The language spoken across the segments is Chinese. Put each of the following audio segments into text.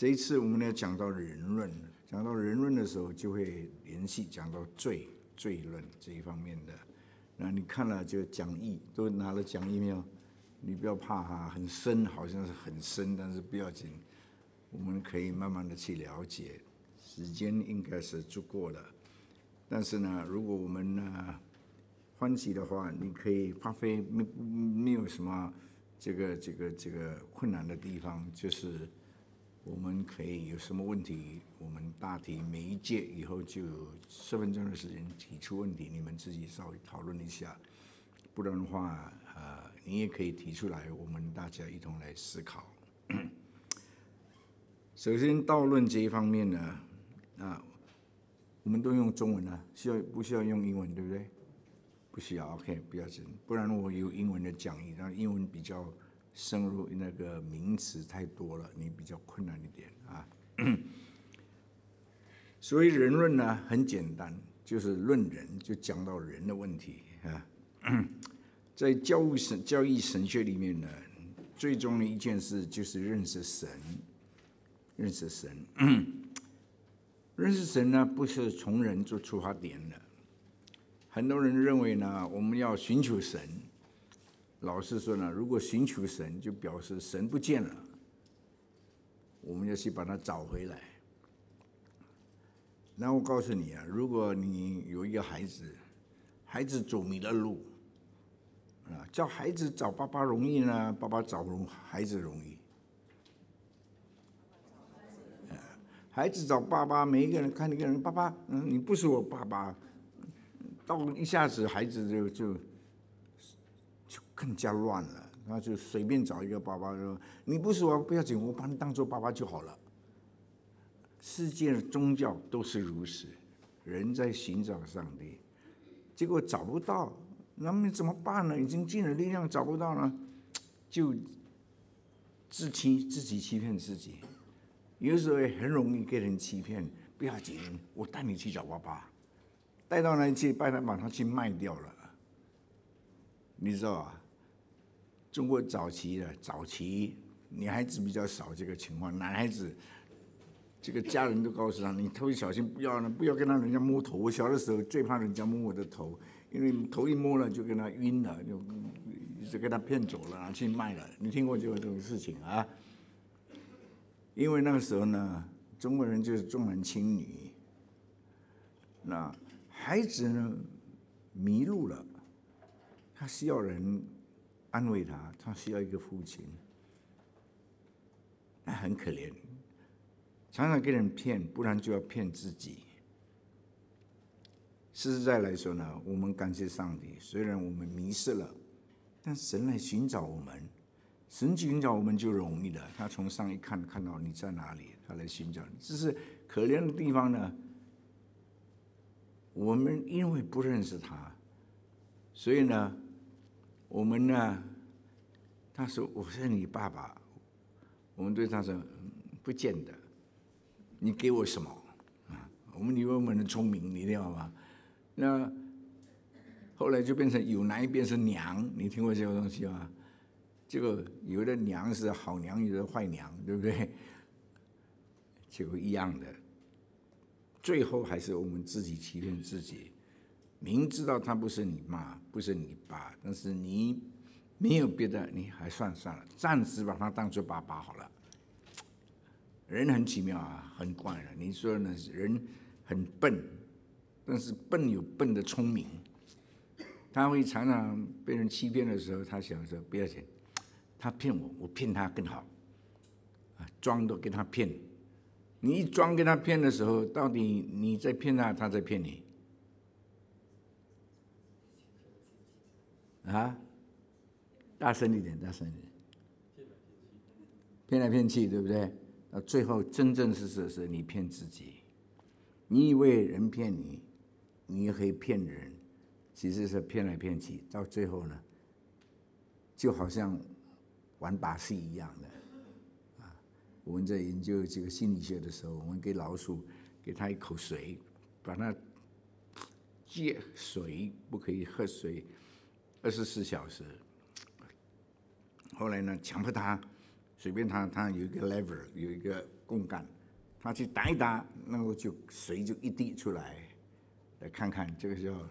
这一次我们要讲到人论，讲到人论的时候，就会联系讲到罪罪论这一方面的。那你看了就讲义，都拿了讲义没有？你不要怕哈，很深，好像是很深，但是不要紧，我们可以慢慢的去了解。时间应该是足够的，但是呢，如果我们呢欢喜的话，你可以发挥没没有什么这个这个这个困难的地方，就是我们可以有什么问题，我们大体每一届以后就有十分钟的时间提出问题，你们自己稍微讨论一下，不然的话，呃，你也可以提出来，我们大家一同来思考。首先，道论这一方面呢。啊，我们都用中文啊，需要不需要用英文，对不对？不需要，OK，不要紧，不然我有英文的讲义，那英文比较深入，那个名词太多了，你比较困难一点啊。所以人论呢很简单，就是论人，就讲到人的问题啊。在教育神教育神学里面呢，最重要的一件事就是认识神，认识神。认识神呢，不是从人做出发点的。很多人认为呢，我们要寻求神。老师说呢，如果寻求神，就表示神不见了，我们要去把它找回来。那我告诉你啊，如果你有一个孩子，孩子走迷了路，啊，叫孩子找爸爸容易呢，爸爸找容孩子容易。孩子找爸爸，每一个人看一个人，爸爸，嗯，你不是我爸爸，到一下子孩子就就就更加乱了，那就随便找一个爸爸说，你不是我不要紧，我把你当做爸爸就好了。世界的宗教都是如此，人在寻找上帝，结果找不到，那么怎么办呢？已经尽了力量找不到了，就自欺自己欺骗自己。有时候也很容易给人欺骗，不要紧，我带你去找爸爸，带到那去，把他把他去卖掉了，你知道吧？中国早期的早期女孩子比较少这个情况，男孩子这个家人都告诉他，你特别小心，不要呢，不要跟他人家摸头。我小的时候最怕人家摸我的头，因为头一摸了就跟他晕了，就就给他骗走了，拿去卖了。你听过这个这种事情啊？因为那个时候呢，中国人就是重男轻女，那孩子呢迷路了，他需要人安慰他，他需要一个父亲，那很可怜，常常给人骗，不然就要骗自己。实实在来说呢，我们感谢上帝，虽然我们迷失了，但神来寻找我们。神寻找我们就容易了，他从上一看看到你在哪里，他来寻找你。只是可怜的地方呢，我们因为不认识他，所以呢，我们呢，他说我是你爸爸，我们对他说不见得，你给我什么啊？我们以为我们很聪明，你知道吗？那后来就变成有哪一边是娘，你听过这个东西吗？这个有的娘是好娘，有的坏娘，对不对？就一样的，最后还是我们自己欺骗自己。明知道他不是你妈，不是你爸，但是你没有别的，你还算算了，暂时把他当做爸爸好了。人很奇妙啊，很怪的。你说呢？人很笨，但是笨有笨的聪明。他会常常被人欺骗的时候，他想说不要紧。他骗我，我骗他更好，啊，装都跟他骗。你一装跟他骗的时候，到底你在骗他，他在骗你，啊？大声一点，大声一点。骗来骗去，对不对？到最后，真正是是是你骗自己。你以为人骗你，你也可以骗人，其实是骗来骗去，到最后呢，就好像。玩把戏一样的，啊！我们在研究这个心理学的时候，我们给老鼠给它一口水，把它戒水，不可以喝水二十四小时。后来呢，强迫他随便他他有一个 lever 有一个共杆，他去打一打，那么就水就一滴出来。来看看这个叫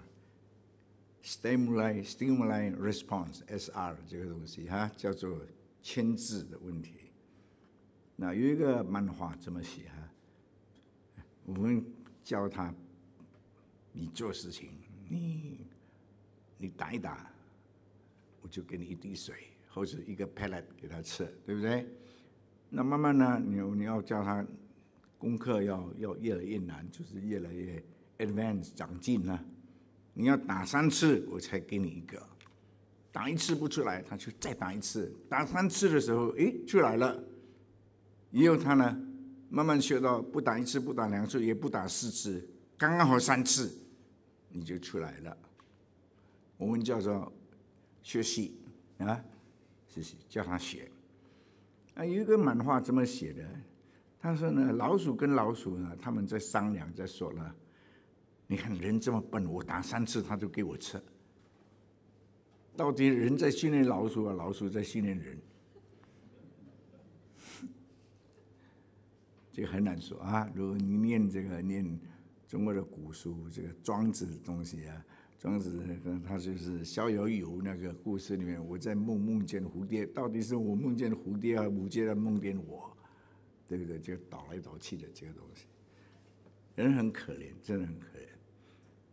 stimuli stimuli response SR 这个东西哈，叫做牵制的问题。那有一个漫画怎么写哈？我们教他，你做事情，你你打一打，我就给你一滴水，或者一个 pellet 给他吃，对不对？那慢慢呢，你你要教他功课要要越来越难，就是越来越 advanced 长进了。你要打三次，我才给你一个；打一次不出来，他就再打一次。打三次的时候，诶，出来了。以后他呢，慢慢学到不打一次，不打两次，也不打四次，刚刚好三次，你就出来了。我们叫做学习啊，学习叫他写。啊，有一个漫画这么写的，他说呢，老鼠跟老鼠呢，他们在商量，在说了，你看人这么笨，我打三次他就给我吃，到底人在训练老鼠啊，老鼠在训练人？这个很难说啊！如果你念这个念中国的古书，这个庄子的东西啊，庄子他就是《逍遥游》那个故事里面，我在梦梦见蝴蝶，到底是我梦见蝴蝶啊，蝴蝶在梦见我，对不对？就倒来倒去的这个东西，人很可怜，真的很可怜。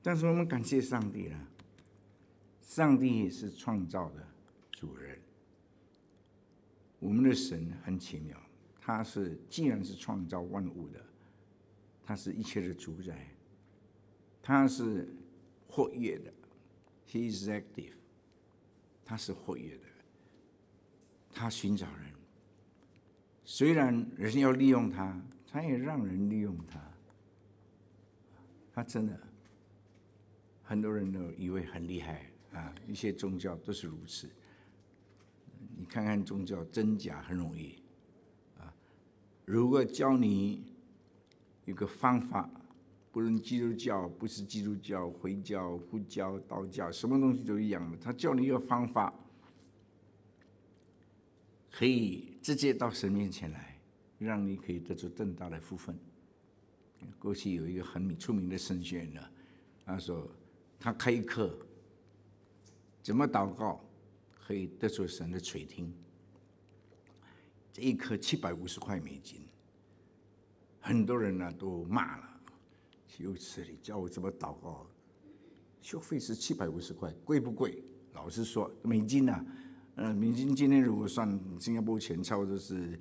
但是我们感谢上帝呢，上帝是创造的主人，我们的神很奇妙。他是既然是创造万物的，他是一切的主宰，他是活跃的，He is active，他是活跃的，他寻找人，虽然人要利用他，他也让人利用他，他真的，很多人都以为很厉害啊，一些宗教都是如此，你看看宗教真假很容易啊。如果教你一个方法，不论基督教不是基督教、回教、佛教、道教，什么东西都一样的。他教你一个方法，可以直接到神面前来，让你可以得出更大的福分。过去有一个很出名的神学院呢，他说他开课，怎么祷告可以得出神的垂听。这一颗七百五十块美金，很多人呢都骂了，有此理，教我怎么祷告？学费是七百五十块，贵不贵？老实说，美金呐，嗯，美金今天如果算新加坡钱，差不多是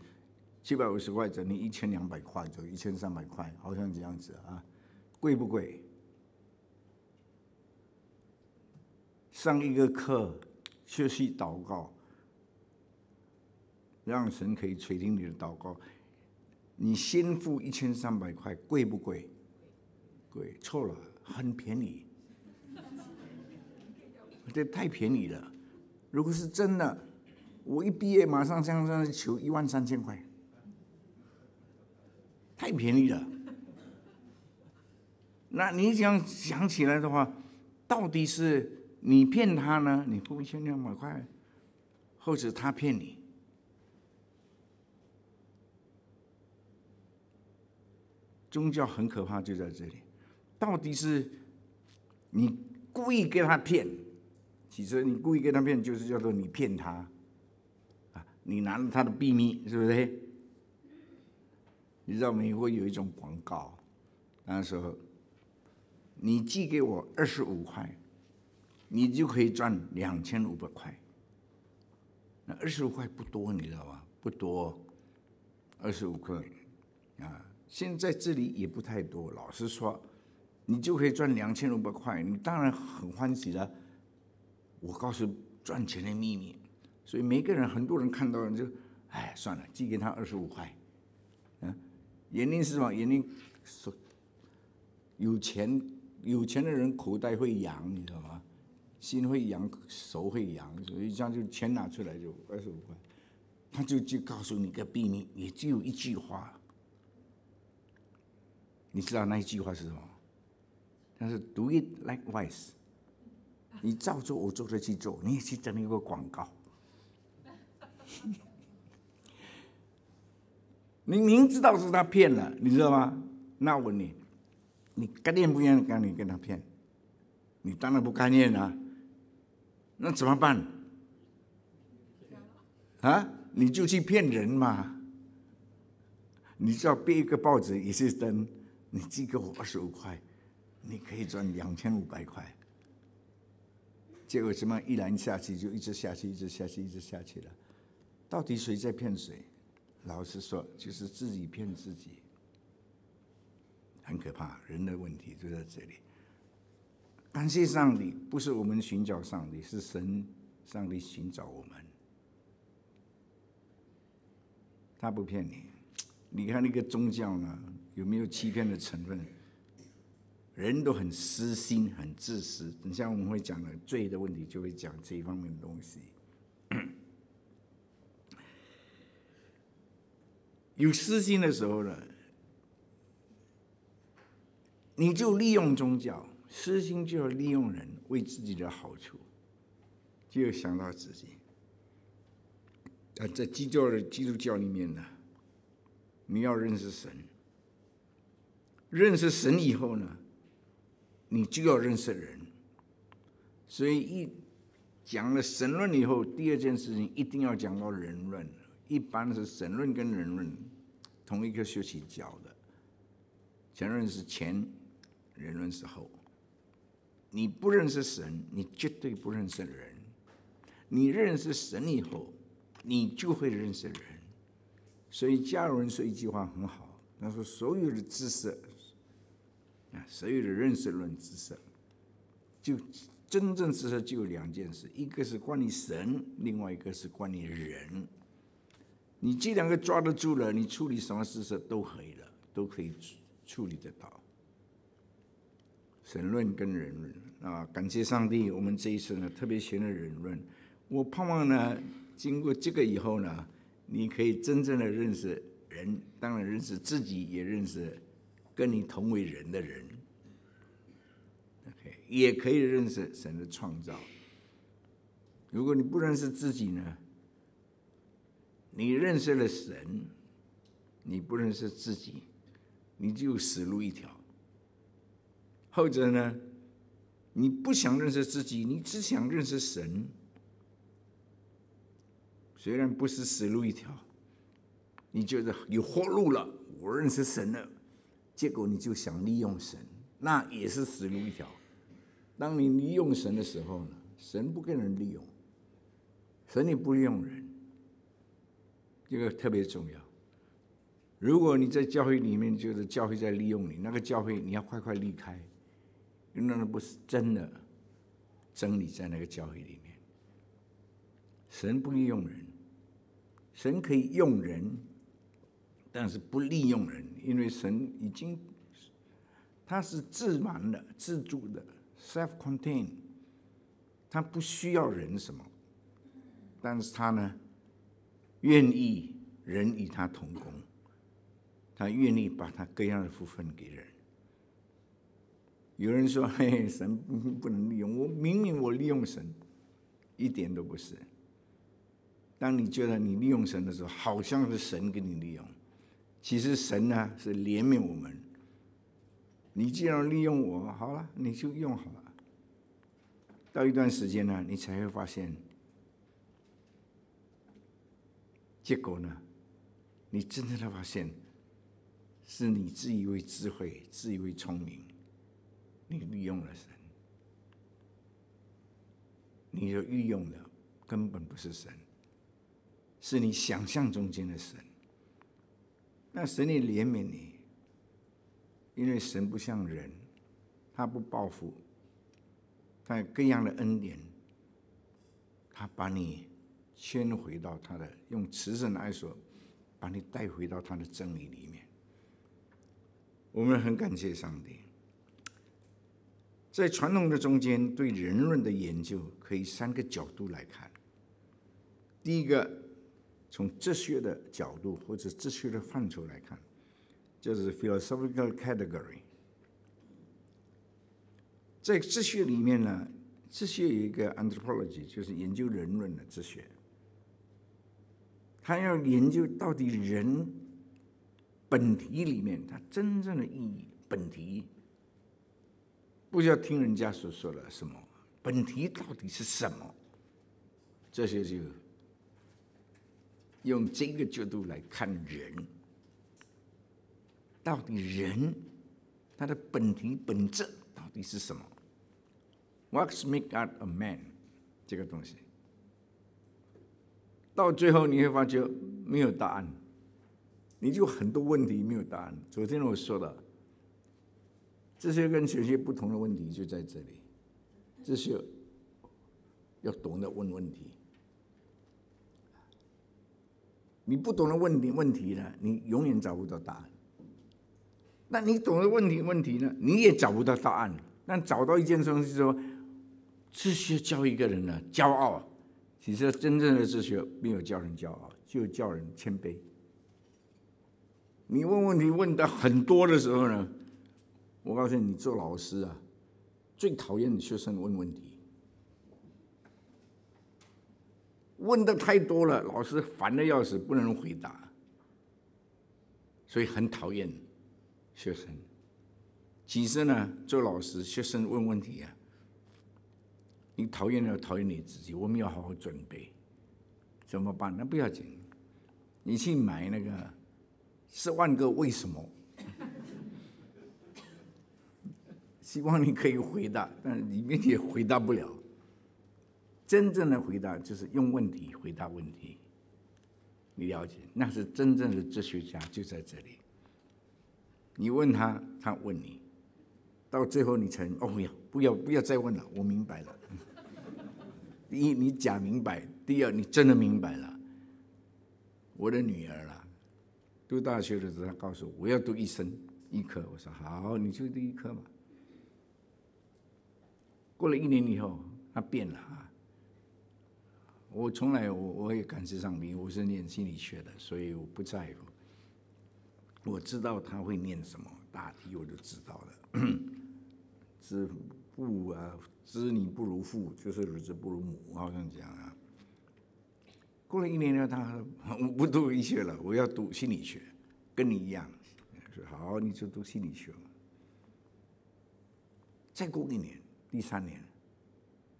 七百五十块等于一千两百块，就一千三百块，好像这样子啊，贵不贵？上一个课学习祷告。让神可以垂听你的祷告，你先付一千三百块，贵不贵？贵，错了，很便宜，这太便宜了。如果是真的，我一毕业马上向上求一万三千块，太便宜了。那你想想起来的话，到底是你骗他呢？你付一千两百块，或者他骗你？宗教很可怕，就在这里。到底是你故意给他骗？其实你故意给他骗，就是叫做你骗他啊！你拿了他的秘密，是不是？你知道美国有一种广告，那时候你寄给我二十五块，你就可以赚两千五百块。那二十五块不多，你知道吗？不多，二十五块啊。现在这里也不太多，老实说，你就可以赚两千五百块，你当然很欢喜了。我告诉赚钱的秘密，所以每个人很多人看到人就，哎，算了，寄给他二十五块。嗯，眼睛是什么？眼睛说，有钱有钱的人口袋会扬，你知道吗？心会扬，手会扬，所以这样就钱拿出来就二十五块，他就就告诉你个秘密，也只有一句话。你知道那一句话是什么？但是 “Do it likewise”，你照做我做的去做，你也去整一个广告。你明知道是他骗了，你知道吗？那我问你，你甘愿不愿意跟你跟他骗？你当然不甘愿啊。那怎么办？啊，你就去骗人嘛。你知道背一个报纸也是登，你寄给我二十五块，你可以赚两千五百块。结果什么一来下去就一直下去，一直下去，一直下去了。到底谁在骗谁？老实说，就是自己骗自己，很可怕。人的问题就在这里。感谢上帝，不是我们寻找上帝，是神，上帝寻找我们。他不骗你。你看那个宗教呢，有没有欺骗的成分？人都很私心、很自私。等下我们会讲的罪的问题，就会讲这一方面的东西。有私心的时候呢，你就利用宗教；私心就要利用人，为自己的好处，就要想到自己。啊，在基督的基督教里面呢，你要认识神，认识神以后呢，你就要认识人。所以一讲了神论以后，第二件事情一定要讲到人论。一般是神论跟人论同一个学期教的，神论是前，人论是后。你不认识神，你绝对不认识人。你认识神以后，你就会认识人。所以加尔文说一句话很好，他说：“所有的知识啊，所有的认识论知识，就真正知识就有两件事，一个是关于神，另外一个是关于人。”你这两个抓得住了，你处理什么事事都可以了，都可以处理得到。神论跟人论啊，感谢上帝，我们这一次呢特别学了人论。我盼望呢，经过这个以后呢，你可以真正的认识人，当然认识自己，也认识跟你同为人的人。OK，也可以认识神的创造。如果你不认识自己呢？你认识了神，你不认识自己，你就死路一条。后者呢，你不想认识自己，你只想认识神，虽然不是死路一条，你觉得有活路了，我认识神了，结果你就想利用神，那也是死路一条。当你利用神的时候呢，神不跟人利用，神也不利用人。这个特别重要。如果你在教会里面，就是教会在利用你，那个教会你要快快离开，因为那不是真的真理在那个教会里面。神不利用人，神可以用人，但是不利用人，因为神已经他是自满的、自主的 （self-contained），他不需要人什么，但是他呢？愿意人与他同工，他愿意把他各样的福分给人。有人说：“ 嘿，神不能利用我，明明我利用神，一点都不是。”当你觉得你利用神的时候，好像是神给你利用，其实神呢是怜悯我们。你既然利用我，好了，你就用好了。到一段时间呢，你才会发现。结果呢？你真正的发现，是你自以为智慧、自以为聪明，你利用了神，你就运用的根本不是神，是你想象中间的神。那神也怜悯你，因为神不像人，他不报复，他有各样的恩典，他把你。牵回到他的用慈神的爱说，把你带回到他的真理里面。我们很感谢上帝。在传统的中间，对人论的研究可以三个角度来看。第一个，从哲学的角度或者哲学的范畴来看，就是 philosophical category。在哲学里面呢，哲学有一个 anthropology，就是研究人论的哲学。他要研究到底人本体里面，他真正的意义，本体不要听人家所说的什么，本体到底是什么？这些就用这个角度来看人，到底人他的本体本质到底是什么？What's make up a man？这个东西，到最后你会发觉没有答案。你就很多问题没有答案。昨天我说的，这些跟有些不同的问题就在这里，这些要懂得问问题。你不懂得问题问题呢，你永远找不到答案。那你懂得问题问题呢，你也找不到答案。但找到一件东西说，哲学教一个人呢骄傲，其实真正的哲学没有教人骄傲，就教人谦卑。你问问题问的很多的时候呢，我告诉你，做老师啊，最讨厌学生问问题，问的太多了，老师烦的要死，不能回答，所以很讨厌学生。其实呢，做老师，学生问问题啊，你讨厌要讨厌你自己，我们要好好准备，怎么办？那不要紧，你去买那个。十万个为什么？希望你可以回答，但里面也回答不了。真正的回答就是用问题回答问题。你了解，那是真正的哲学家就在这里。你问他，他问你，到最后你才哦呀，不要不要再问了，我明白了。第一，你假明白；第二，你真的明白了。我的女儿了。读大学的时候，她告诉我我要读医生医科。我说好，你就读医科嘛。过了一年以后，他变了啊。我从来我我也感知上帝，我是念心理学的，所以我不在乎。我知道他会念什么，大体我就知道了。知父啊，知你不如父，就是儿子不如母，好像讲啊。过了一年呢，他我不读医学了，我要读心理学，跟你一样。说好，你就读心理学。再过一年，第三年，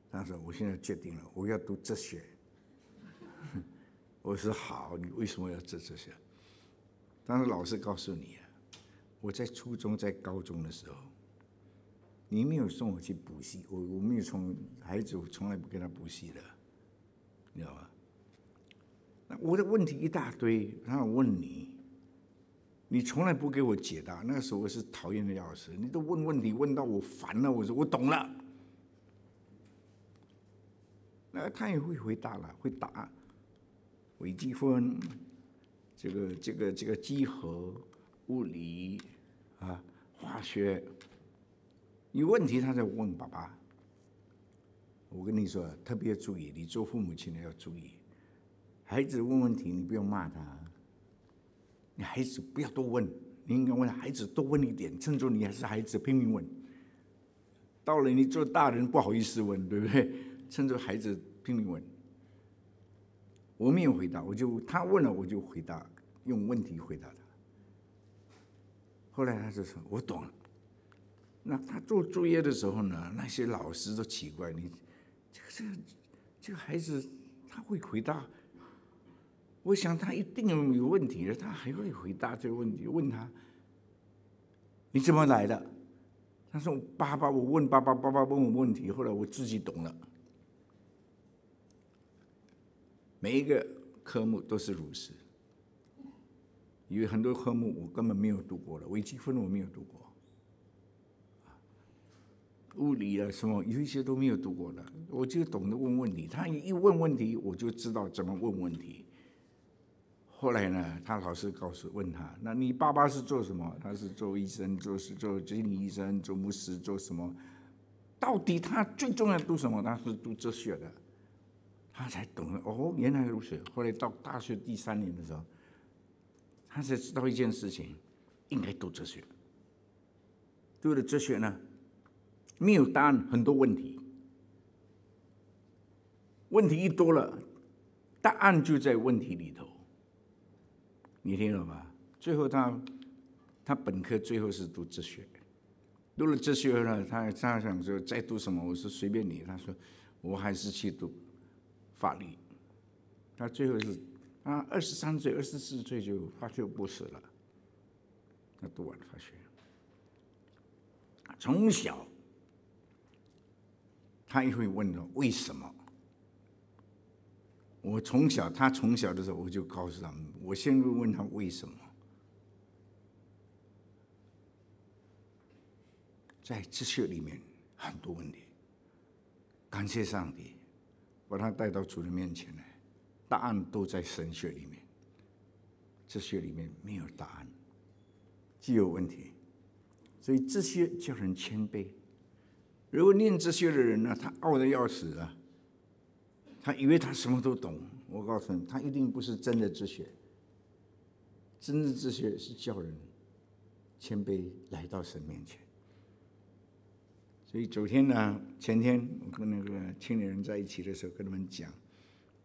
他说：“我现在决定了，我要读哲学。” 我说：“好，你为什么要做这些？”当时老师告诉你啊，我在初中、在高中的时候，你没有送我去补习，我我没有从孩子，我从来不给他补习的，你知道吗？那我的问题一大堆，然后问你，你从来不给我解答。那个时候我是讨厌的要死，你都问问题问到我烦了。我说我懂了，那他也会回答了，会答微积分，这个这个这个几何、物理啊、化学，有问题他在问爸爸。我跟你说，特别注意，你做父母亲的要注意。孩子问问题，你不用骂他。你孩子不要多问，你应该问孩子多问一点，趁着你还是孩子拼命问。到了你做大人不好意思问，对不对？趁着孩子拼命问。我没有回答，我就他问了我就回答，用问题回答他。后来他就说：“我懂了。”那他做作业的时候呢？那些老师都奇怪你，这个这个这个孩子他会回答。我想他一定有问题的，他还会回答这个问题。问他：“你怎么来的？”他说：“爸爸，我问爸爸，爸爸问我问题。后来我自己懂了。每一个科目都是如此，有很多科目我根本没有读过的，微积分我没有读过，物理啊什么有一些都没有读过的，我就懂得问问题。他一问问题，我就知道怎么问问题。”后来呢，他老师告诉问他：“那你爸爸是做什么？他是做医生，做是做心理医生，做牧师，做什么？到底他最重要读什么？他是读哲学的。他才懂了哦，原来如此。后来到大学第三年的时候，他才知道一件事情：应该读哲学。读了哲学呢，没有答案，很多问题。问题一多了，答案就在问题里头。你听了吧？最后他他本科最后是读哲学，读了哲学呢，他他想说再读什么？我说随便你。他说我还是去读法律。他最后是啊，二十三岁、二十四岁就法学博士了。他读完法学，从小他也会问了为什么？我从小他从小的时候我就告诉他们，我先会问他为什么。在哲学里面很多问题，感谢上帝把他带到主人面前来，答案都在神学里面，哲学里面没有答案，既有问题，所以这些叫人谦卑。如果念哲学的人呢，他傲的要死啊，他以为他什么都懂，我告诉你，他一定不是真的哲学。真的哲学是叫人谦卑来到神面前。所以昨天呢，前天我跟那个青年人在一起的时候，跟他们讲，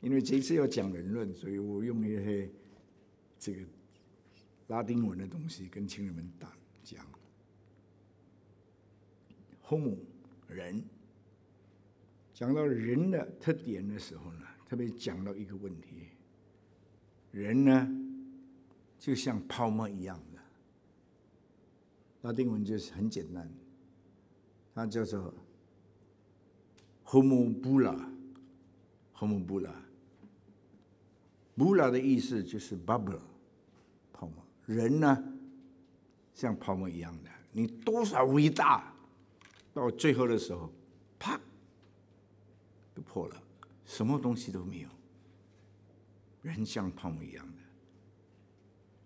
因为这次要讲人论，所以我用一些这个拉丁文的东西跟青年们打讲。homo 人，讲到人的特点的时候呢，特别讲到一个问题，人呢就像泡沫一样的，拉丁文就是很简单。它叫做 “homo bula”，“homo bula”，“bula” 的意思就是 “bubble”，泡沫。人呢，像泡沫一样的，你多少伟大，到最后的时候，啪，就破了，什么东西都没有。人像泡沫一样的。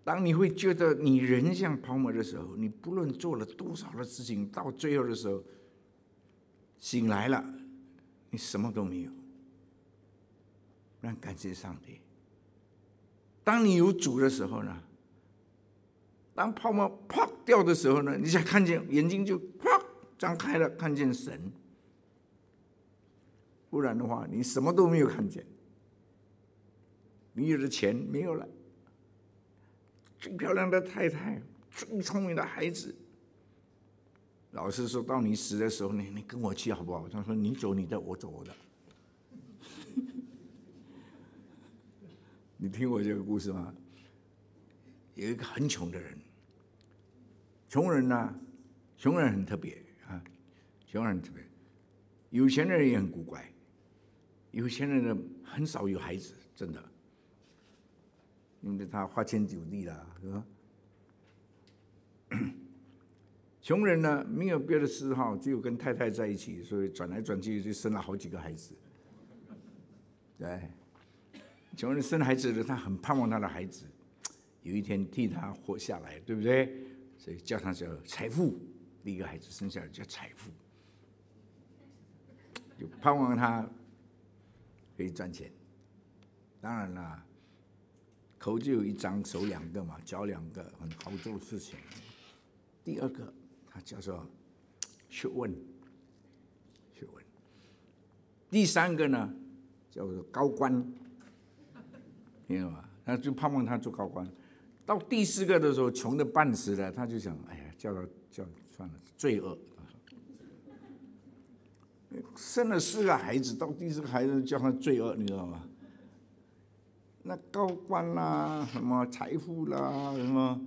当你会觉得你人像泡沫的时候，你不论做了多少的事情，到最后的时候，醒来了，你什么都没有。让感谢上帝。当你有主的时候呢，当泡沫啪掉的时候呢，你才看见眼睛就啪张开了，看见神。不然的话，你什么都没有看见。你有的钱没有了。最漂亮的太太，最聪明的孩子。老师说到你死的时候，你你跟我去好不好？他说你走你的，我走我的。你听过这个故事吗？有一个很穷的人，穷人呢，穷人很特别啊，穷人很特别，有钱的人也很古怪，有钱人呢很少有孩子，真的。因为他花天酒地了，是吧？穷人呢，没有别的嗜好，只有跟太太在一起，所以转来转去就生了好几个孩子。对，穷人生孩子的，他很盼望他的孩子有一天替他活下来，对不对？所以叫他叫财富，第一个孩子生下来叫财富，就盼望他可以赚钱。当然了。头就有一张，手两个嘛，脚两个，很好做事情。第二个，他叫做 学问，学问。第三个呢，叫做高官，明白吗？他就盼望他做高官。到第四个的时候，穷的半死了，他就想，哎呀，叫他叫算了，罪恶。生了四个孩子，到第四个孩子叫他罪恶，你知道吗？那高官啦，什么财富啦，什么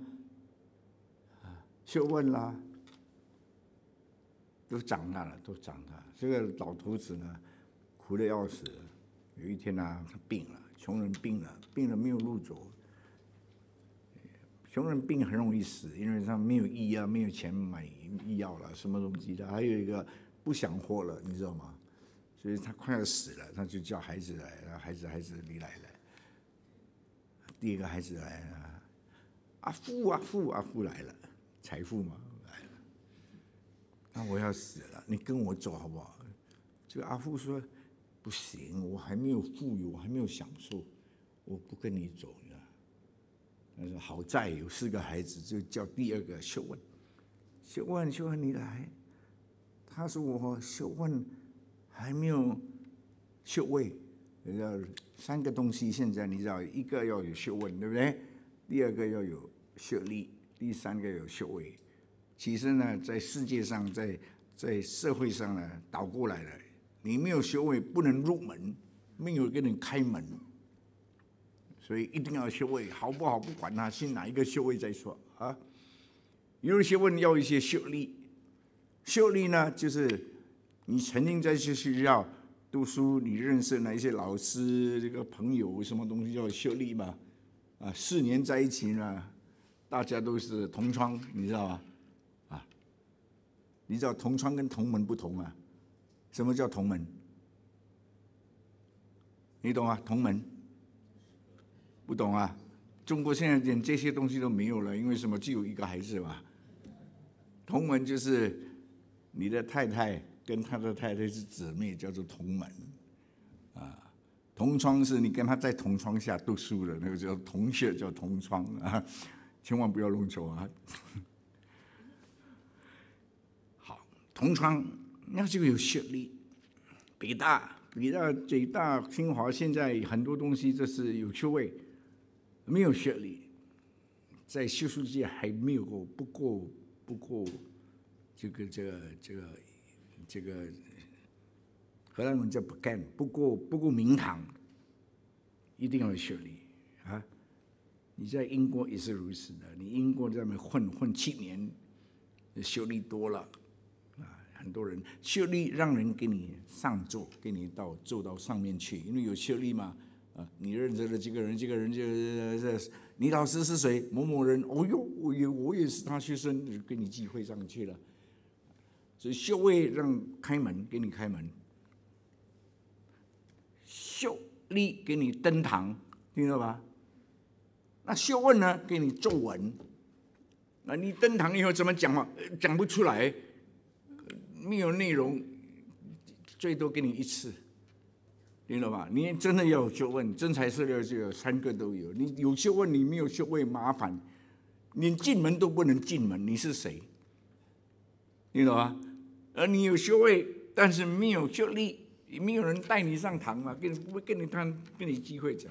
学问啦，都长大了，都长大。这个老头子呢，苦的要死。有一天呢，他病了，穷人病了，病了没有路走。穷人病很容易死，因为他没有医药，没有钱买医药了，什么东西的。还有一个不想活了，你知道吗？所以他快要死了，他就叫孩子来，然后孩子孩子你来了。第一个孩子来了，阿富阿富阿富来了，财富嘛来了。那我要死了，你跟我走好不好？这个阿富说不行，我还没有富有，我还没有享受，我不跟你走呢。他说好在有四个孩子，就叫第二个秀问，秀问秀问你来。他说我秀问还没有秀位。要三个东西，现在你知道，一个要有学问，对不对？第二个要有学历，第三个有修为。其实呢，在世界上，在在社会上呢，倒过来了，你没有修为，不能入门，没有给你开门。所以一定要修位，好不好？不管他，是哪一个修位再说啊。有些问要一些修历，修历呢，就是你曾经在学校读书，你认识哪一些老师、这个朋友，什么东西叫修历嘛？啊，四年在一起呢，大家都是同窗，你知道吗？啊，你知道同窗跟同门不同啊？什么叫同门？你懂啊？同门。不懂啊？中国现在连这些东西都没有了，因为什么？只有一个孩子嘛。同门就是你的太太跟他的太太是姊妹，叫做同门。啊，同窗是你跟他在同窗下读书的，那个叫同学，叫同窗啊，千万不要弄错啊。好，同窗那就有学历，北大、北大、北大、清华，现在很多东西这是有学位。没有学历，在学术界还没有过，不过不过这个这个这个这个荷兰人叫不干，不过不过名堂，一定要有学历啊！你在英国也是如此的，你英国在那混混七年，学历多了啊，很多人学历让人给你上座，给你到坐到上面去，因为有学历嘛啊。你认识的这个人，这个人就是你老师是谁？某某人。哦哟，我也我也是他学生，给你机会上去了。所以修位让开门，给你开门；修历给你登堂，听到吧？那修问呢？给你作文。那你登堂以后怎么讲话？讲不出来，没有内容，最多给你一次。听到吧？你真的要有学问，真才实料就有三个都有。你有学问，你没有学问麻烦，连进门都不能进门。你是谁？听懂吗？而你有学位，但是没有学历，也没有人带你上堂嘛？跟不会跟你谈，给你机会讲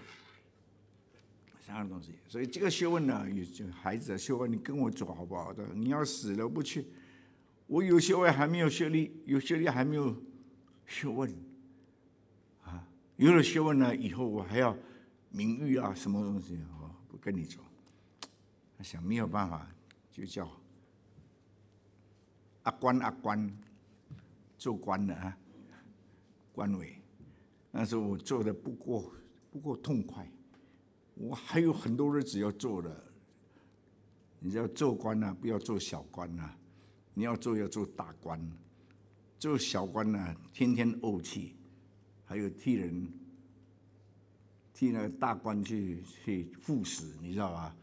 三样东西。所以这个学问呢，有就孩子的学问，你跟我走好不好？的，你要死了不去。我有学位还没有学历，有学历还没有学问。啊有了学问呢，以后我还要名誉啊，什么东西？我不跟你走。他想没有办法，就叫阿官阿官做官的啊，官委。但是我做的不过不过痛快，我还有很多日子要做的。你要做官呢，不要做小官呐，你要做要做大官，做小官呢，天天怄气。还有替人替那个大官去去赴死，你知道吧？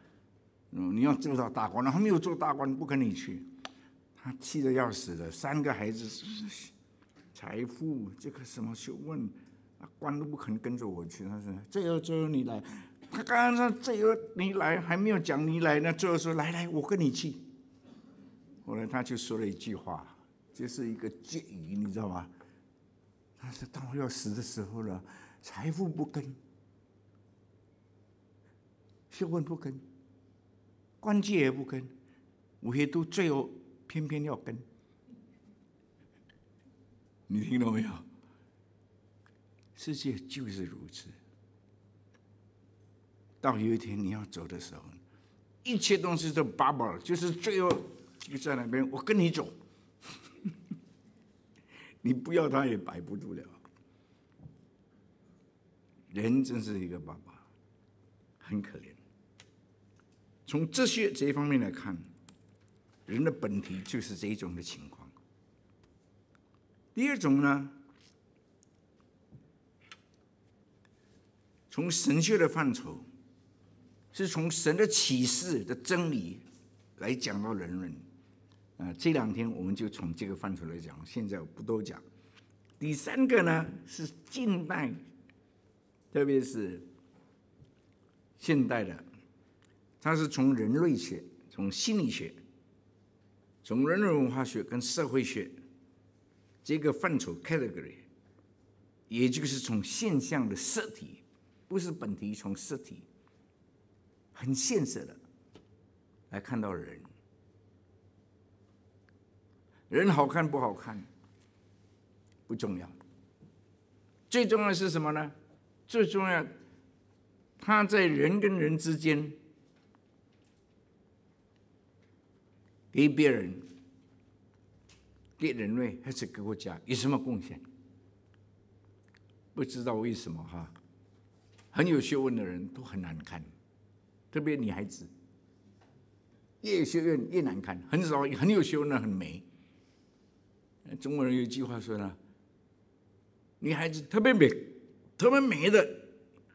嗯，你要做到大官，他没有做大官，不跟你去，他气得要死的。三个孩子，财富这个什么学问，官都不肯跟着我去。他说：“最后最后你来。”他刚刚说：“最后你来，还没有讲你来呢。”最后说：“来来，我跟你去。”后来他就说了一句话，这是一个结语，你知道吗？但是当我要死的时候了，财富不跟，学问不跟，关键也不跟，我唯独最后偏偏要跟。你听到没有？世界就是如此。到有一天你要走的时候，一切东西都拔宝了，就是最后就在那边，我跟你走。你不要他也摆不住了。人真是一个爸爸，很可怜。从这些这一方面来看，人的本体就是这一种的情况。第二种呢，从神学的范畴，是从神的启示的真理来讲到人伦。啊，这两天我们就从这个范畴来讲，现在我不多讲。第三个呢是近代，特别是现代的，它是从人类学、从心理学、从人类文化学跟社会学这个范畴 category，也就是从现象的实体，不是本体，从实体，很现实的，来看到人，人好看不好看不重要，最重要是什么呢？最重要，他在人跟人之间给别人、给人类还是给国家有什么贡献？不知道为什么哈，很有学问的人都很难看，特别女孩子，越有学问越难看。很少很有学问的很美。中国人有一句话说呢，女孩子特别美，特别美的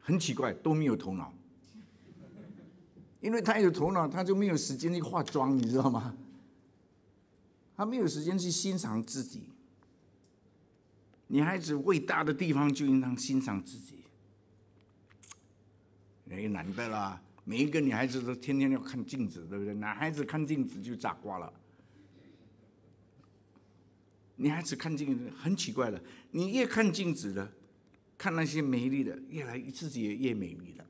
很奇怪，都没有头脑。因为她有头脑，她就没有时间去化妆，你知道吗？他没有时间去欣赏自己。女孩子伟大的地方就应当欣赏自己，哎，难得啦！每一个女孩子都天天要看镜子，对不对？男孩子看镜子就炸瓜了。女孩子看镜子很奇怪的，你越看镜子的，看那些美丽的，越来自己也越美丽了。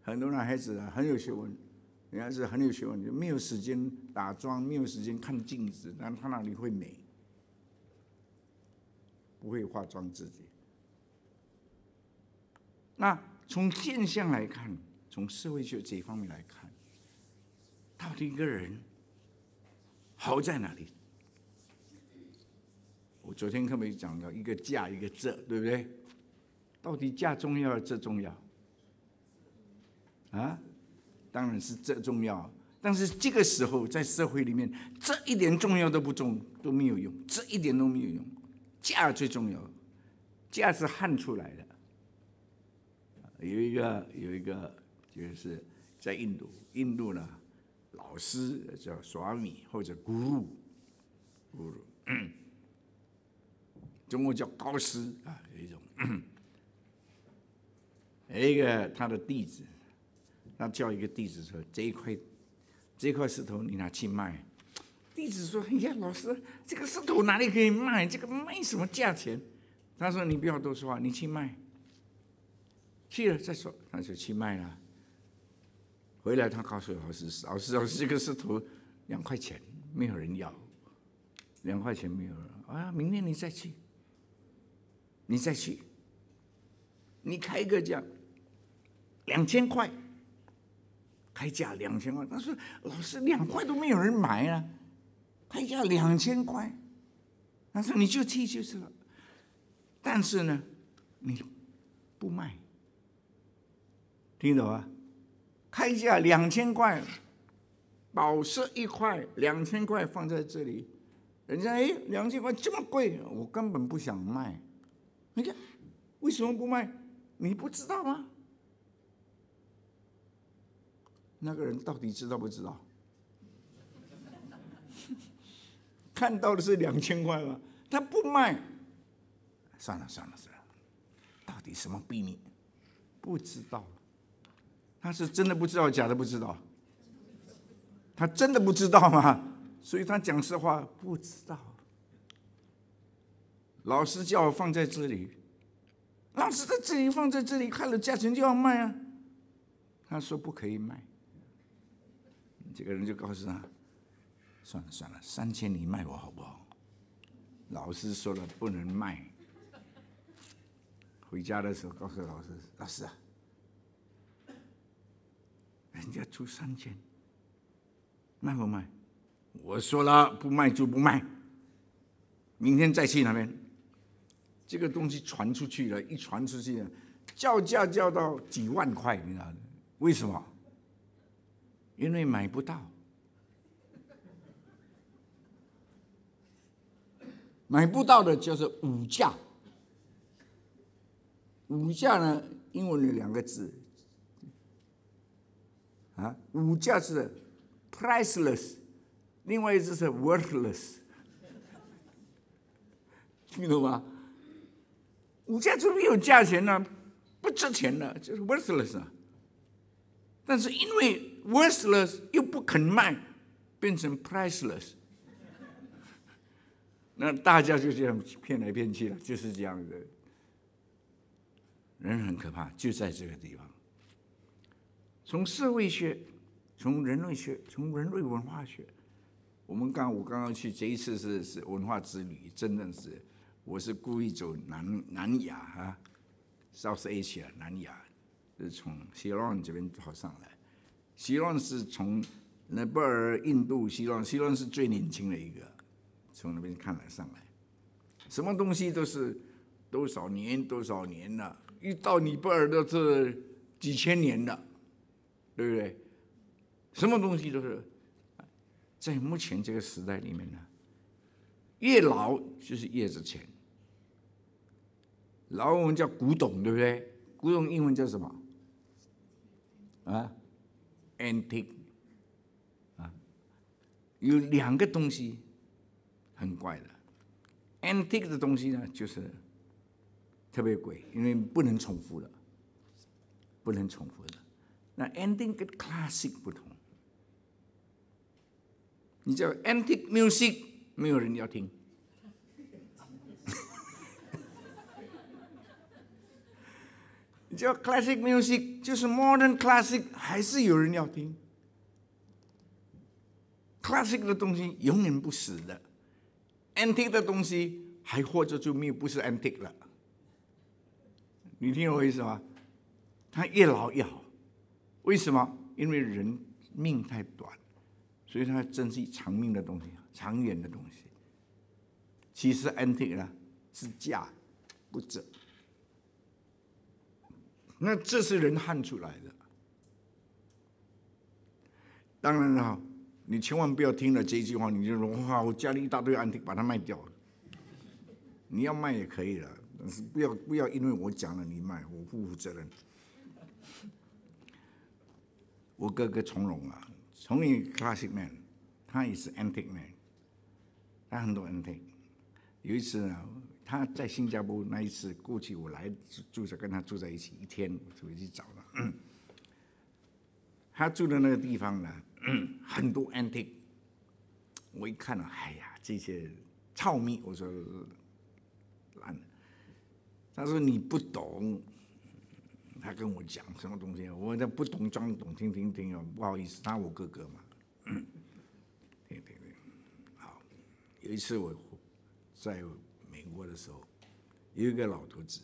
很多男孩子啊，很有学问，女孩子很有学问，就没有时间打妆，没有时间看镜子，那他哪里会美？不会化妆自己。那从现象来看，从社会学这一方面来看，到底一个人好在哪里？我昨天课没讲到一个价一个这，对不对？到底价重要这重要？啊，当然是这重要。但是这个时候在社会里面，这一点重要都不重都没有用，这一点都没有用。价最重要，价是焊出来的。有一个有一个就是在印度，印度呢老师叫耍米或者咕噜咕噜，中国叫高师啊，有一种，有 一个他的弟子，他叫一个弟子说：“这一块这块石头你拿去卖。”弟子说：“哎呀，老师，这个石头哪里可以卖？这个卖什么价钱？”他说：“你不要多说话，你去卖。”去了再说，他就去卖了。回来他告诉老师：“老师，老师，这个石头两块钱，没有人要。两块钱没有人啊！明天你再去，你再去，你开个价，两千块，开价两千块。他说：老师，两块都没有人买啊。”开价两千块，他说你就去就是了。但是呢，你不卖，听懂吗？开价两千块，宝石一块，两千块放在这里，人家哎，两千块这么贵，我根本不想卖。你看为什么不卖？你不知道吗？那个人到底知道不知道？看到的是两千块吗？他不卖，算了算了算了，到底什么秘密？不知道，他是真的不知道，假的不知道？他真的不知道吗？所以他讲实话，不知道。老师叫我放在这里，老师在这里放在这里，看了价钱就要卖啊。他说不可以卖，这个人就告诉他。算了算了，三千你卖我好不好？老师说了不能卖。回家的时候告诉老师：“老师啊，人家出三千，卖不卖？”我说了不卖就不卖，明天再去那边。这个东西传出去了，一传出去了，叫价叫到几万块，你知道为什么？因为买不到。买不到的就是五价，五价呢，英文的两个字，啊，五价是 priceless，另外一只是 worthless，听懂吗？五价就没有价钱呢，不值钱的，就是 worthless 啊。但是因为 worthless 又不肯卖，变成 priceless。那大家就这样骗来骗去了，就是这样的。人很可怕，就在这个地方。从社会学从人类学，从人类文化学。我们刚我刚刚去这一次是是文化之旅，真的是我是故意走南南亚啊，South Asia 南亚，是从西朗这边跑上来。西朗是从那不尔印度西朗，西朗是最年轻的一个，从那边看来上来，什么东西都是多少年多少年了，一到尼泊尔都是几千年了，对不对？什么东西都是。在目前这个时代里面呢，越老就是越值钱。老我们叫古董，对不对？古董英文叫什么？啊，antique。啊，有两个东西很怪的，antique 的东西呢，就是特别贵，因为不能重复的，不能重复的。那 antique 跟 classic 不同。你叫 antique music，没有人要听。叫 classic music，就是 modern classic，还是有人要听。classic 的东西永远不死的，antique 的东西还活着就没有不是 antique 了。你听我意思吗？它越老越好，为什么？因为人命太短。所以它珍惜长命的东西，长远的东西。其实 antique 呢是价不整，那这是人焊出来的。当然了，你千万不要听了这句话，你就说哇，我家里一大堆 antique，把它卖掉了。你要卖也可以了，但是不要不要因为我讲了你卖，我不负责任。我哥哥从容啊。从一 classic man，他也是 antique man，他很多 antique。有一次呢，他在新加坡那一次过去，我来住着跟他住在一起一天，我回去找他。他住的那个地方呢，很多 antique。我一看呢，哎呀，这些糙米，我说烂的。他说你不懂。他跟我讲什么东西，我这不懂装懂，听听听哦，不好意思，他我哥哥嘛，听听听。好，有一次我在国的时候，有一个老头子，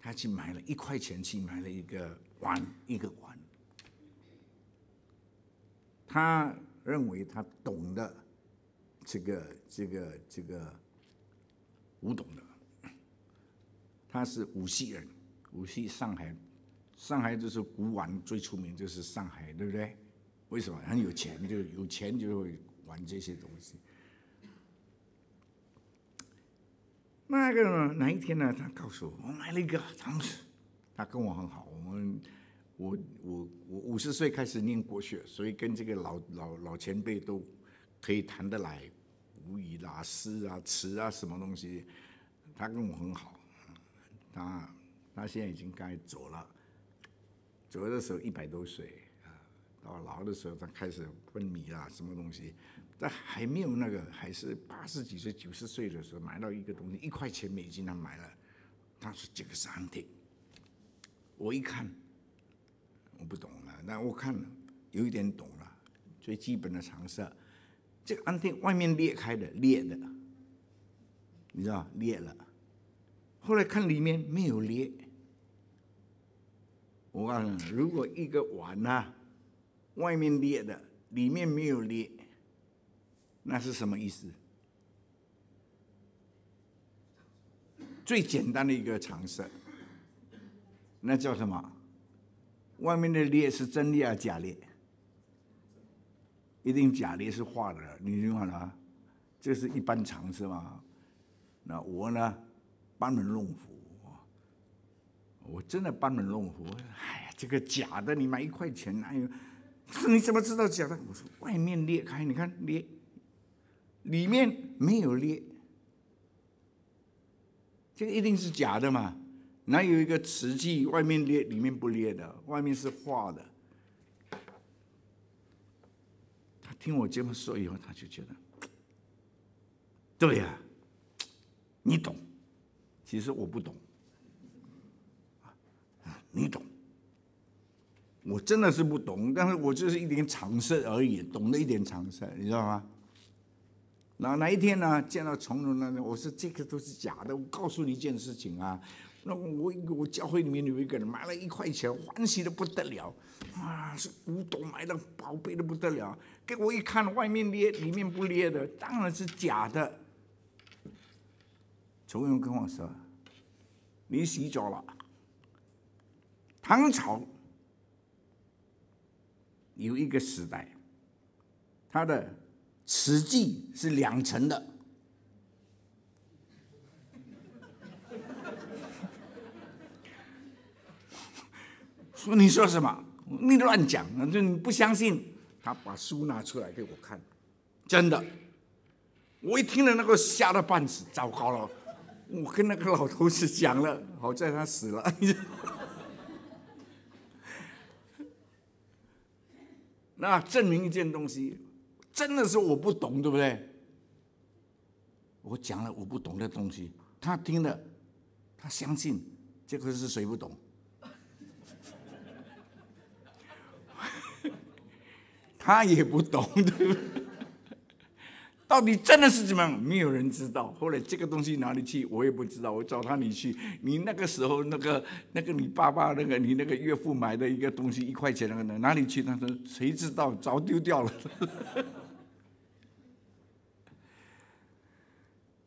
他去买了一块钱去买了一个碗，一个碗，他认为他懂得这个这个这个古董的，他是无锡人。无锡、上海，上海就是古玩最出名，就是上海，对不对？为什么？很有钱，就有钱就会玩这些东西。那个？哪一天呢？他告诉我，我买了一个当时他跟我很好，我们我我我五十岁开始念国学，所以跟这个老老老前辈都可以谈得来，无语啦、诗啊、词啊，什么东西，他跟我很好，他。他现在已经该走了，走的时候一百多岁，到老的时候他开始昏迷啦，什么东西，但还没有那个，还是八十几岁、九十岁的时候买到一个东西，一块钱美金他买了，他说这个是安定，我一看，我不懂了，那我看了有一点懂了，最基本的常识，这个安定外面裂开的裂的，你知道裂了。后来看里面没有裂，我告诉你，如果一个碗呐，外面裂的，里面没有裂，那是什么意思？最简单的一个常识，那叫什么？外面的裂是真裂还是假裂？一定假裂是画的，你听好了，这是一般常识嘛。那我呢？班门弄斧，我真的班门弄斧。哎呀，这个假的，你买一块钱，哎呦，你怎么知道假的？我说外面裂开，你看裂，里面没有裂，这个一定是假的嘛？哪有一个瓷器外面裂，里面不裂的？外面是画的。他听我这么说以后，他就觉得，对呀，你懂。其实我不懂，你懂。我真的是不懂，但是我就是一点常识而已，懂了一点常识，你知道吗？那哪一天呢？见到从容呢？我说这个都是假的。我告诉你一件事情啊，那我我教会里面有一个人买了一块钱，欢喜的不得了，啊，是古董买的宝贝的不得了。给我一看，外面裂，里面不裂的，当然是假的。从容跟我说：“你洗脚了。”唐朝有一个时代，他的。实际是两层的，说你说什么？你乱讲！就你不相信？他把书拿出来给我看，真的。我一听了那个吓得半死，糟糕了！我跟那个老头子讲了，好在他死了。那证明一件东西。真的是我不懂，对不对？我讲了我不懂的东西，他听了，他相信，这个是谁不懂？他也不懂，对不对？到底真的是怎么样？没有人知道。后来这个东西哪里去，我也不知道。我找他你去，你那个时候那个那个你爸爸那个你那个岳父买的一个东西一块钱那个哪里去？他说谁知道，早丢掉了。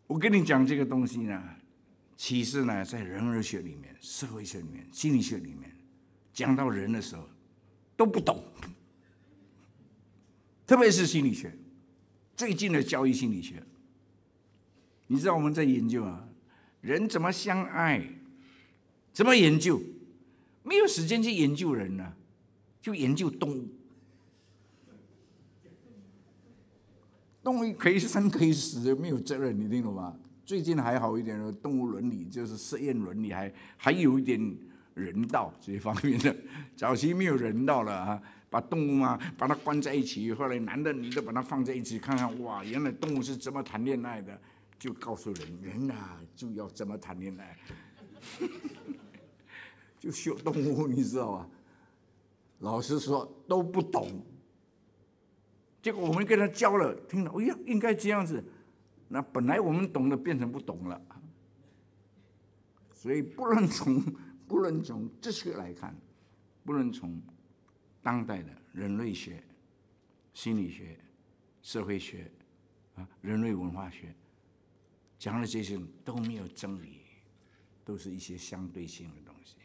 我跟你讲这个东西呢，其实呢，在人儿学里面、社会学里面、心理学里面，讲到人的时候都不懂，特别是心理学。最近的教育心理学，你知道我们在研究啊，人怎么相爱，怎么研究？没有时间去研究人呢，就研究动物。动物可以生可以死，没有责任，你听懂吗？最近还好一点的动物伦理，就是实验伦理，还还有一点人道这方面的。早期没有人道了啊。把动物嘛，把它关在一起，后来男的女的把它放在一起，看看哇，原来动物是怎么谈恋爱的，就告诉人，人啊就要怎么谈恋爱，就学动物，你知道吧？老师说都不懂，结果我们跟他教了，听了，哎呀，应该这样子，那本来我们懂的变成不懂了，所以不能从不能从这些来看，不能从。当代的人类学、心理学、社会学啊，人类文化学讲的这些都没有真理，都是一些相对性的东西。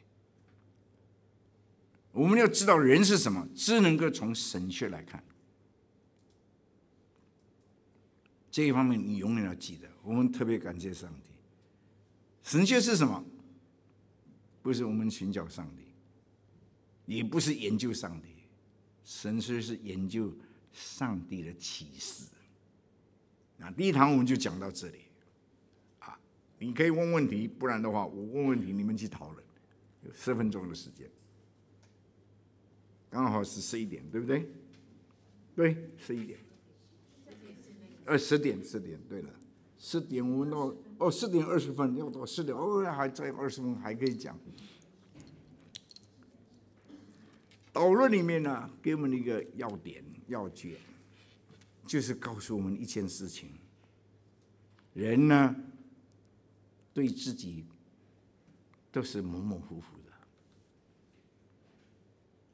我们要知道人是什么，只能够从神学来看。这一方面你永远要记得，我们特别感谢上帝。神学是什么？不是我们寻找上帝。也不是研究上帝，神学是研究上帝的启示。那第一堂我们就讲到这里，啊，你可以问问题，不然的话我问问题，你们去讨论，有十分钟的时间，刚好是十一点，对不对？对，十一点。呃，十点，十点，对了，十点我们到哦，十点二十分要到十点，哦，还在二十分还可以讲。导论里面呢，给我们一个要点要诀，就是告诉我们一件事情：人呢，对自己都是模模糊糊的，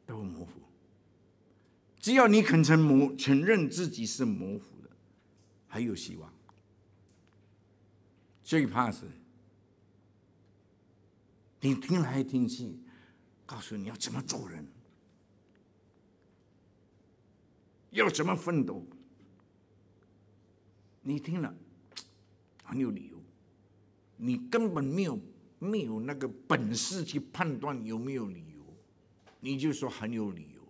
都模糊。只要你肯承模承认自己是模糊的，还有希望。最怕是，你听来听去，告诉你要怎么做人。要怎么奋斗？你听了很有理由，你根本没有没有那个本事去判断有没有理由，你就说很有理由，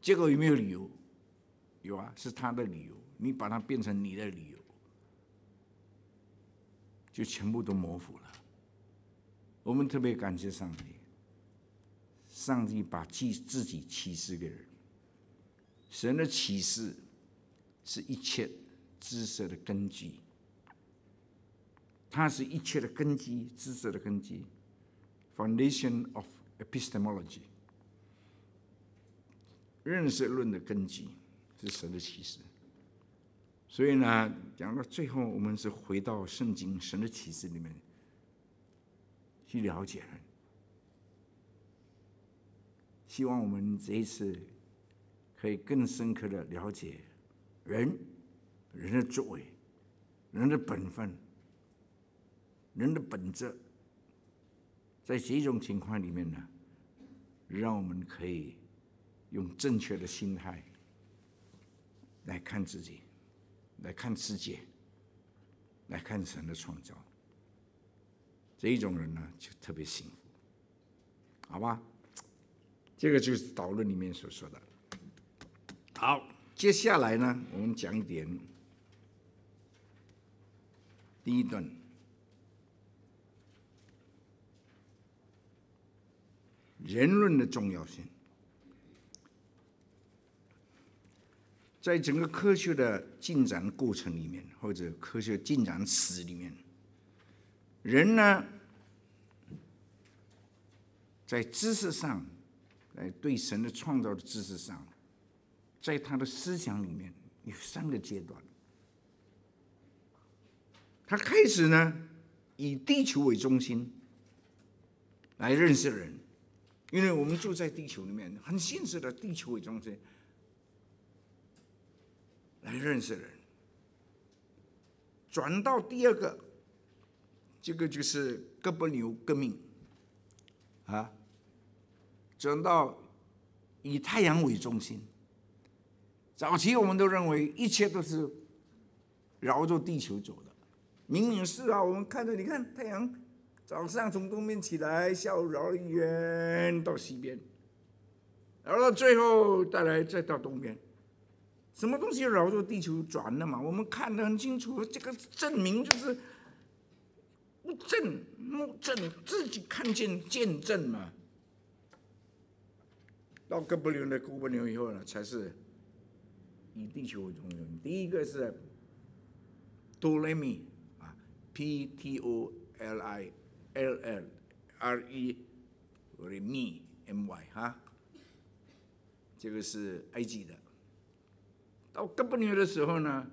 结果有没有理由？有啊，是他的理由，你把它变成你的理由，就全部都模糊了。我们特别感谢上帝，上帝把自自己启示给人。神的启示是一切知识的根基，它是一切的根基，知识的根基，foundation of epistemology。认识论的根基是神的启示。所以呢，讲到最后，我们是回到圣经神的启示里面去了解了。希望我们这一次可以更深刻的了解人、人的作为、人的本分、人的本质。在这种情况里面呢，让我们可以用正确的心态来看自己。来看世界，来看神的创造，这一种人呢就特别幸福，好吧？这个就是导论里面所说的。好，接下来呢，我们讲一点第一段人论的重要性。在整个科学的进展过程里面，或者科学进展史里面，人呢，在知识上，在对神的创造的知识上，在他的思想里面有三个阶段。他开始呢，以地球为中心来认识人，因为我们住在地球里面，很现实的，地球为中心。来认识人，转到第二个，这个就是哥布牛革命，啊，转到以太阳为中心。早期我们都认为一切都是绕着地球走的，明明是啊，我们看着你看太阳早上从东边起来，下午绕一圈到西边，然后到最后再来再到东边。什么东西绕着地球转的嘛？我们看得很清楚，这个证明就是物证、物证自己看见见证嘛。到哥布林的哥布林以后呢，才是以地球为中心。第一个是多雷米啊，P T O L I L L R E 雷米 M Y 哈，这个是埃及的。到哥布尼的时候呢，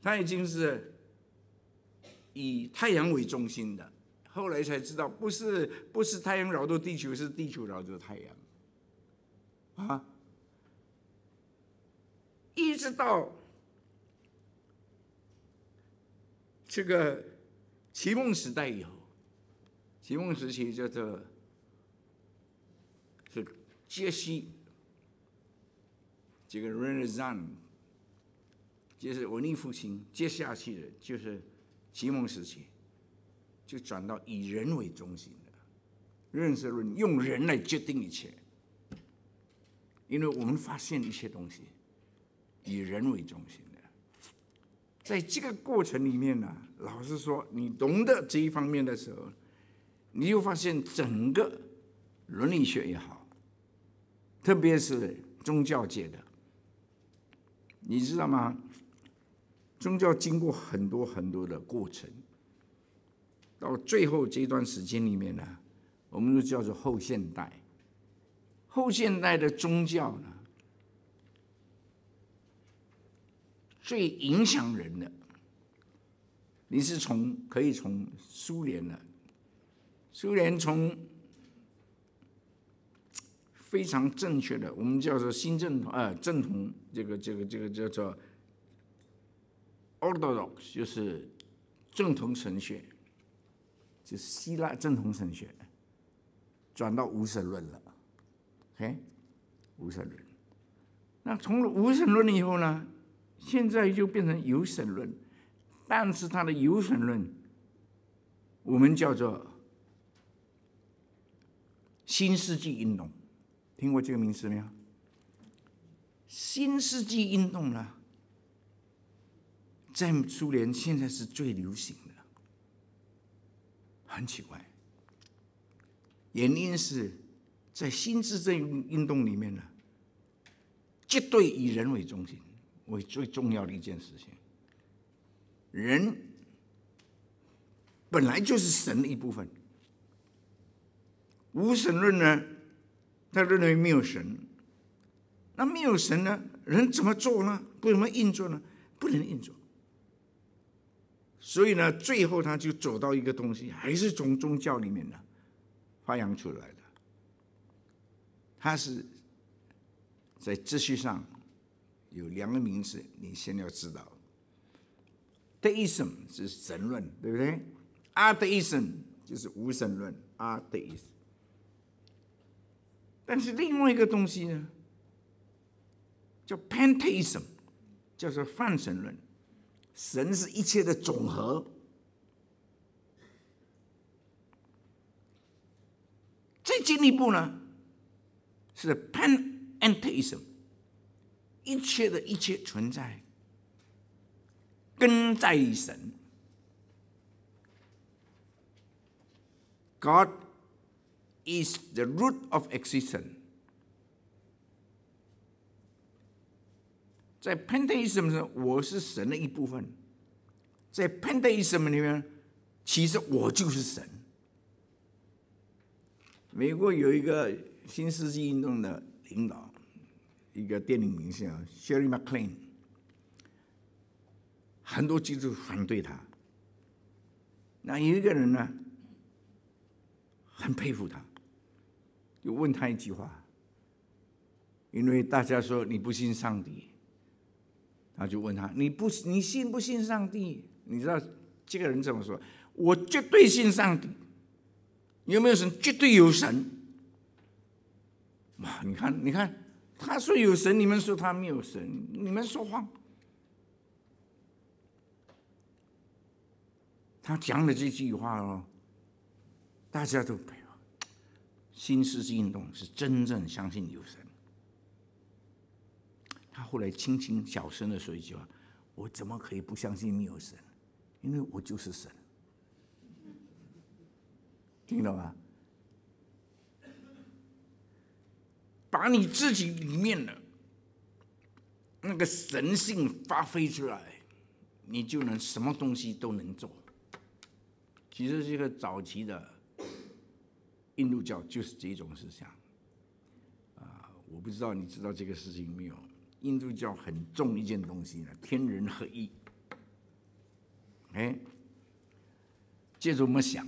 他已经是以太阳为中心的。后来才知道，不是不是太阳绕着地球，是地球绕着太阳。啊，一直到这个启蒙时代以后，启蒙时期叫做是杰西这个 Renaissance。就是文艺复兴，接下去的就是启蒙时期，就转到以人为中心的认识论，用人来决定一切。因为我们发现一些东西以人为中心的，在这个过程里面呢，老实说，你懂得这一方面的时候，你就发现整个伦理学也好，特别是宗教界的，你知道吗？宗教经过很多很多的过程，到最后这段时间里面呢，我们都叫做后现代。后现代的宗教呢，最影响人的，你是从可以从苏联的，苏联从非常正确的，我们叫做新正统啊正统，这个这个这个叫做。Orthodox 就是正统神学，就是希腊正统神学，转到无神论了，OK，无神论。那从无神论以后呢，现在就变成有神论，但是他的有神论，我们叫做新世纪运动，听过这个名词没有？新世纪运动呢？在苏联现在是最流行的，很奇怪。原因是在新自政运动里面呢，绝对以人为中心为最重要的一件事情。人本来就是神的一部分。无神论呢，他认为没有神，那没有神呢？人怎么做呢？不怎么运作呢？不能运作。所以呢，最后他就走到一个东西，还是从宗教里面呢发扬出来的。他是在秩序上有两个名词，你先要知道。Deism 是神论，对不对？Atheism 就是无神论，Atheism。但是另外一个东西呢，叫 Pantheism，叫做泛神论。神是一切的总和。再进一步呢，是 Panentheism，一切的一切存在根在于神。God is the root of existence。在 Pantheism 上，我是神的一部分；在 Pantheism 里面，其实我就是神。美国有一个新世纪运动的领导，一个电影明星啊，Sherry McLean，很多基督徒反对他。那有一个人呢，很佩服他，就问他一句话，因为大家说你不信上帝。他就问他：“你不你信不信上帝？你知道这个人怎么说？我绝对信上帝。有没有神？绝对有神。哇！你看，你看，他说有神，你们说他没有神，你们说谎。他讲的这句话哦，大家都没有。新世纪运动是真正相信有神。”他后来轻轻小声的说一句话：“我怎么可以不相信没有神？因为我就是神。”听到吗？把你自己里面的那个神性发挥出来，你就能什么东西都能做。其实这个早期的印度教就是这种思想。啊，我不知道你知道这个事情没有？印度教很重一件东西呢，天人合一。哎，接着我们想，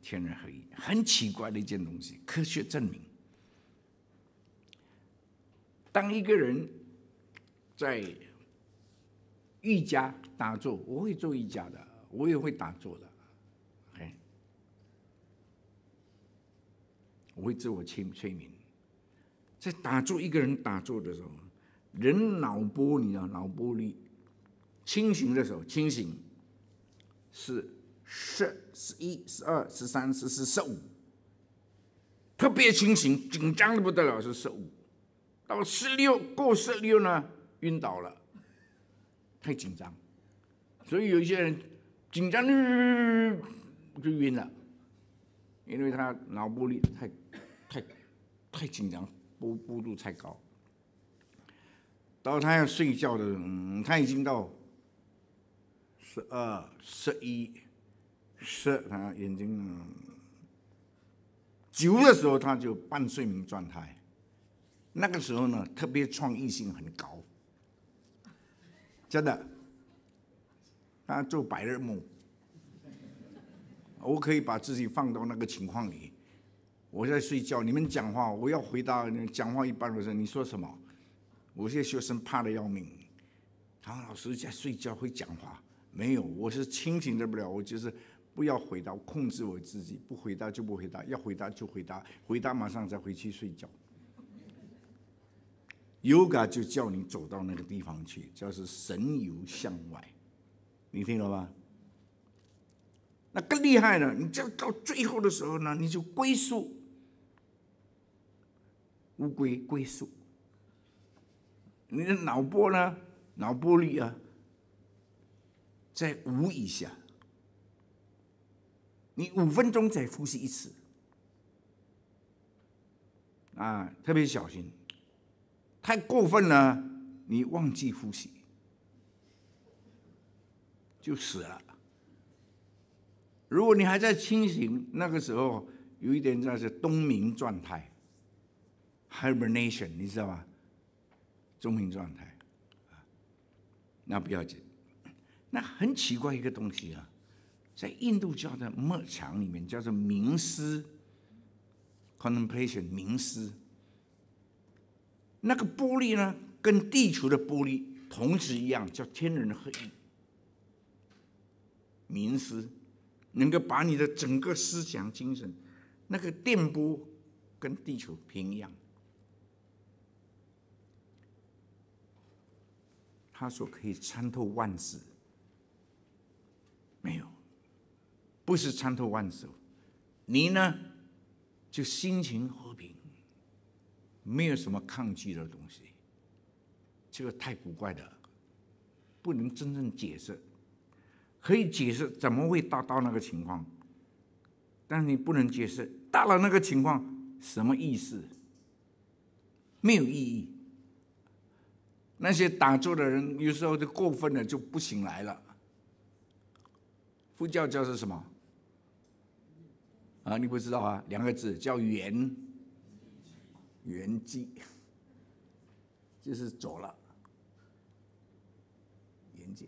天人合一很奇怪的一件东西，科学证明，当一个人在瑜伽打坐，我会做瑜伽的，我也会打坐的，哎，我会自我催催眠，在打坐一个人打坐的时候。人脑波，你知道，脑波里清醒的时候，清醒是十、十一、十二、十三、十四、十五，特别清醒，紧张的不得了是十五，到十六过十六呢，晕倒了，太紧张，所以有一些人紧张就晕了，因为他脑玻璃太太太紧张，波波度太高。到他要睡觉的，嗯，他已经到十二、十一、十，他眼睛九的时候，他就半睡眠状态。那个时候呢，特别创意性很高，真的。他做白日梦，我可以把自己放到那个情况里。我在睡觉，你们讲话，我要回答，讲话一半的时候，你说什么？我些学生怕的要命，唐老师在睡觉会讲话，没有，我是清醒的不了，我就是不要回答，控制我自己，不回答就不回答，要回答就回答，回答马上再回去睡觉。Yoga 就叫你走到那个地方去，叫是神游向外，你听了吗？那更厉害了，你这到最后的时候呢，你就归宿，乌龟归宿。你的脑波呢？脑波率啊，在五以下。你五分钟再呼吸一次，啊，特别小心。太过分了，你忘记呼吸，就死了。如果你还在清醒，那个时候有一点叫是冬眠状态 （hibernation），你知道吗？中眠状态，那不要紧。那很奇怪一个东西啊，在印度教的默墙里面叫做冥思 （contemplation），冥思。那个玻璃呢，跟地球的玻璃同时一样，叫天人合一。名师能够把你的整个思想精神，那个电波跟地球平一样。他说可以参透万事。没有，不是参透万事。你呢，就心情和平，没有什么抗拒的东西。这个太古怪的，不能真正解释。可以解释怎么会达到那个情况，但是你不能解释到了那个情况什么意思，没有意义。那些打坐的人有时候就过分了，就不醒来了。佛教叫是什么？啊，你不知道啊？两个字叫圆，圆寂，就是走了，圆寂。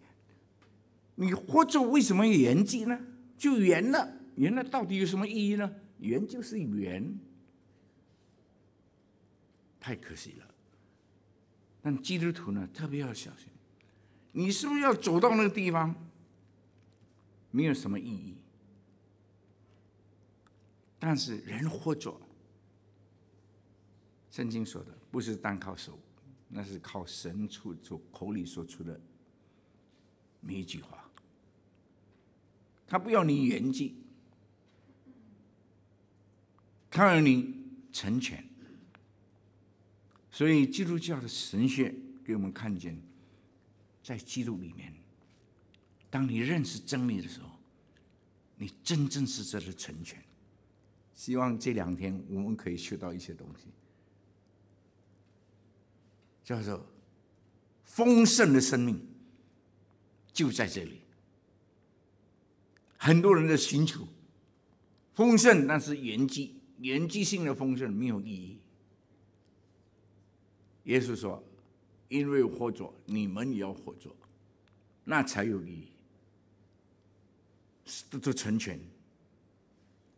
你活着为什么圆寂呢？就圆了，圆了到底有什么意义呢？圆就是圆，太可惜了。但基督徒呢，特别要小心，你是不是要走到那个地方？没有什么意义，但是人活着，圣经说的不是单靠手，那是靠神出出口里说出的每一句话。他不要你圆寂，他要你成全。所以基督教的神学给我们看见，在基督里面。当你认识真理的时候，你真正是这的成全。希望这两天我们可以学到一些东西，叫做丰盛的生命就在这里。很多人的寻求丰盛，但是原寂、原寂性的丰盛没有意义。耶稣说：“因为活着，你们也要活着，那才有意义。”得到成全，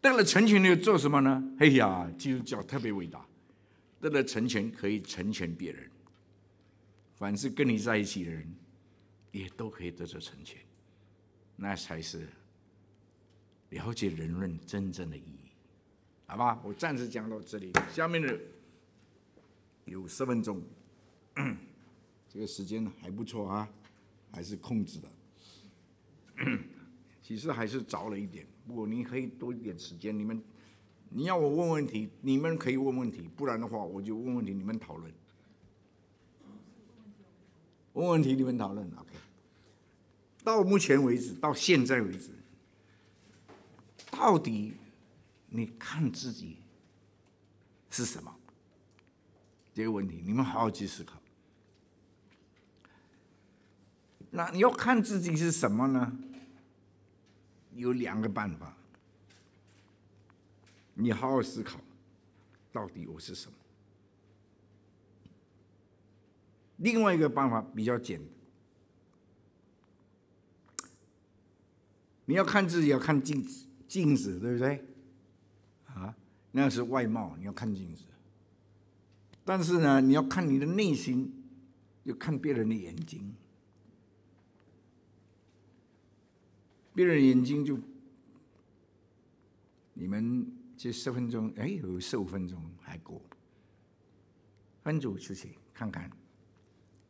得了成全，你做什么呢？哎呀，基督教特别伟大，得了成全可以成全别人，凡是跟你在一起的人，也都可以得到成全，那才是了解人论真正的意义，好吧？我暂时讲到这里，下面的有十分钟，这个时间还不错啊，还是控制的。其实还是早了一点，不过你可以多一点时间。你们，你要我问问题，你们可以问问题，不然的话我就问问题，你们讨论。问问题，你们讨论，OK。到目前为止，到现在为止，到底你看自己是什么？这个问题，你们好好去思考。那你要看自己是什么呢？有两个办法，你好好思考，到底我是什么？另外一个办法比较简单，你要看自己要看镜子，镜子对不对？啊，那是外貌，你要看镜子。但是呢，你要看你的内心，要看别人的眼睛。别人眼睛就，你们这十分钟，哎，有十五分钟还够，分组出去看看，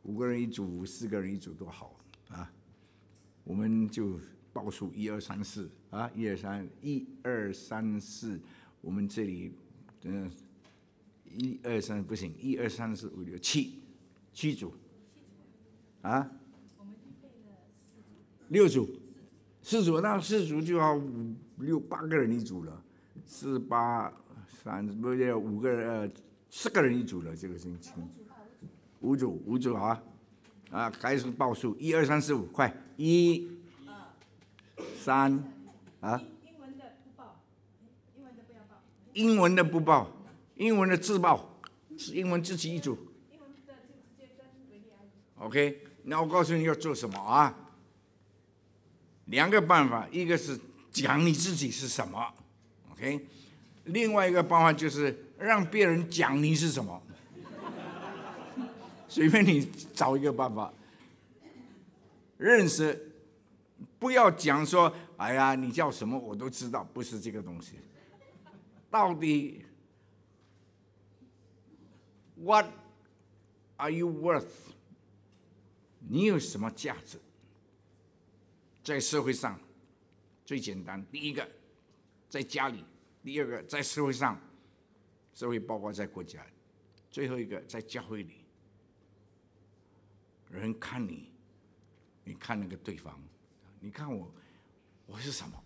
五个人一组，四个人一组多好啊！我们就报数一二三四啊，一二三，一二三四，我们这里嗯，一二三不行，一二三四五六七，七组，啊，六组。四组，那四组就要五六八个人一组了，四八三不要五个人呃，四个人一组了，这个星期。五组，五组啊，啊，开始报数，一二三四五，快，一、三，啊。英文的不报，英文的不要报。英文的不报，英文的自报，是英文自己一组。OK，那我告诉你要做什么啊？两个办法，一个是讲你自己是什么，OK，另外一个办法就是让别人讲你是什么。随便你找一个办法，认识，不要讲说，哎呀，你叫什么我都知道，不是这个东西。到底，What are you worth？你有什么价值？在社会上，最简单，第一个，在家里；第二个，在社会上，社会包括在国家；最后一个，在教会里，人看你，你看那个对方，你看我，我是什么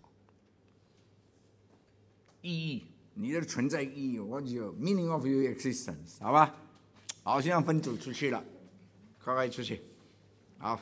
意义？你的存在意义，what you meaning of your existence？好吧，好，现在分组出去了，快快出去，好。